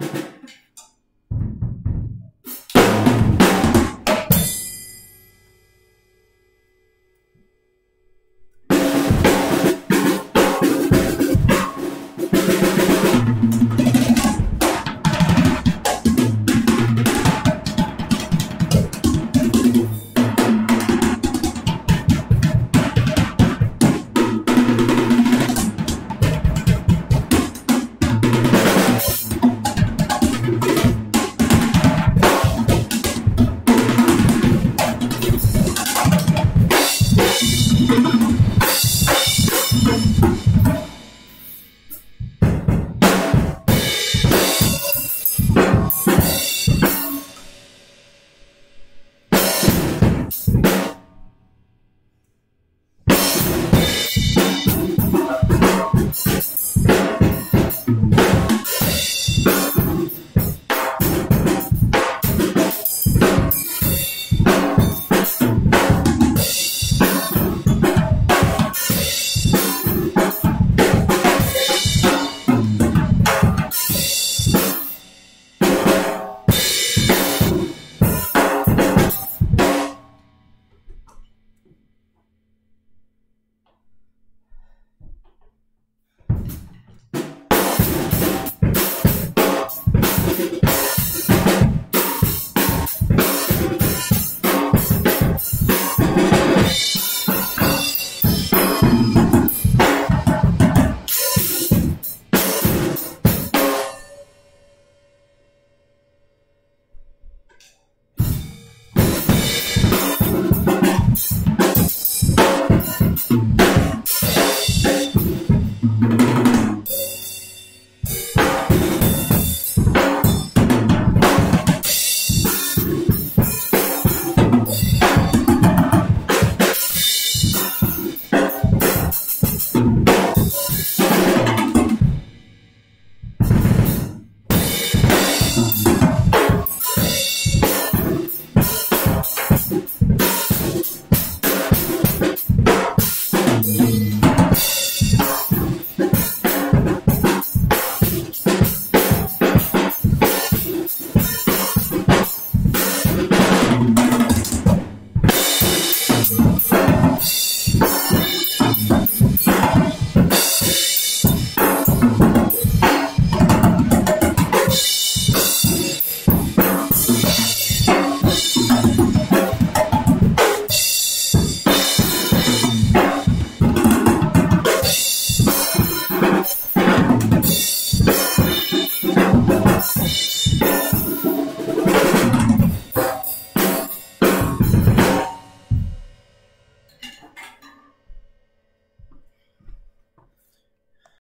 you